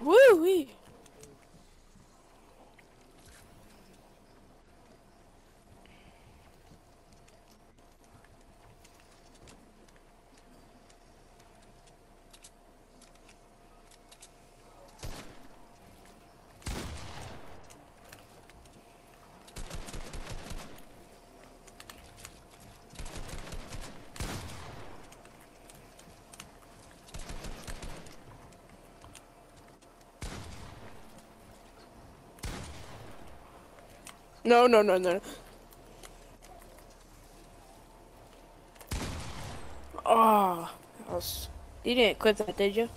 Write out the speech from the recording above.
Woo No, no, no, no. Ah, oh, was, you didn't clip that, did you?